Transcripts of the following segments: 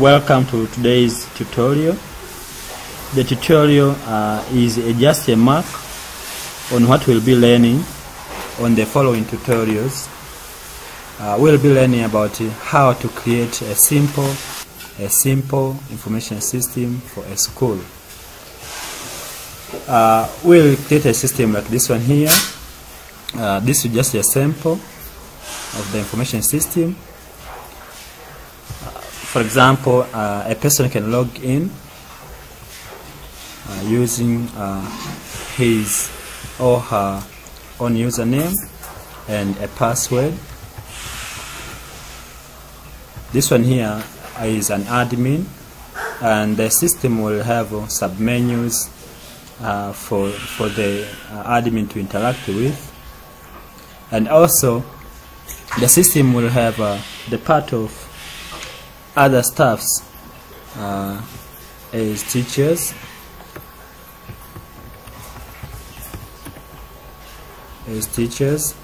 Welcome to today's tutorial. The tutorial uh, is just a mark on what we'll be learning on the following tutorials. Uh, we'll be learning about how to create a simple, a simple information system for a school. Uh, we'll create a system like this one here. Uh, this is just a sample of the information system for example, uh, a person can log in uh, using uh, his or her own username and a password. This one here is an admin and the system will have submenus uh, for, for the uh, admin to interact with and also the system will have uh, the part of other staffs uh, as teachers. As teachers.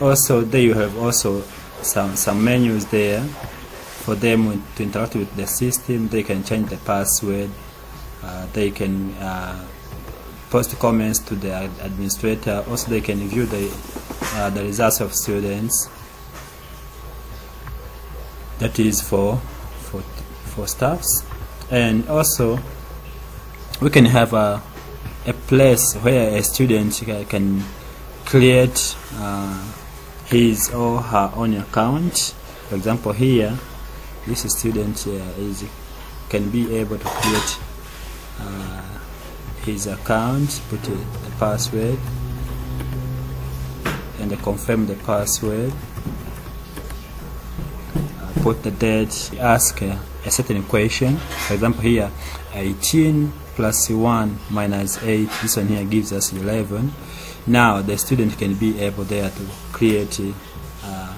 Also there you have also some some menus there for them to interact with the system. They can change the password. Uh, they can uh, post comments to the administrator. Also they can view the uh, the results of students. That is for for for staffs. And also we can have a a place where a student can create uh, his or her own account. For example here this student uh, is can be able to create uh, his account put the password and confirm the password put the date, ask uh, a certain question. For example, here 18 plus 1 minus 8, this one here gives us 11. Now the student can be able there to create uh,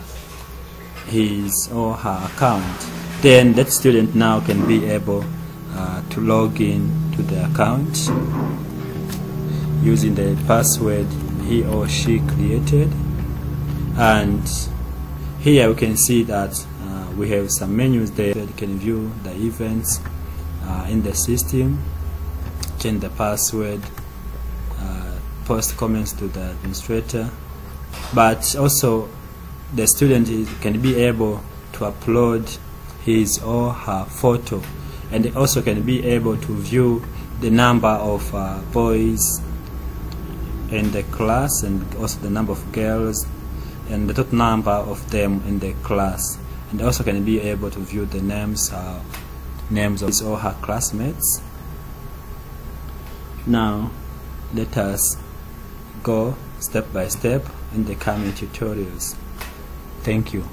his or her account. Then that student now can be able uh, to log in to the account using the password he or she created and here we can see that we have some menus there that you can view the events uh, in the system change the password uh, post comments to the administrator. But also the student is, can be able to upload his or her photo. And they also can be able to view the number of uh, boys in the class and also the number of girls and the total number of them in the class and also can be able to view the names uh, names of or her classmates. Now let us go step by step in the coming tutorials. Thank you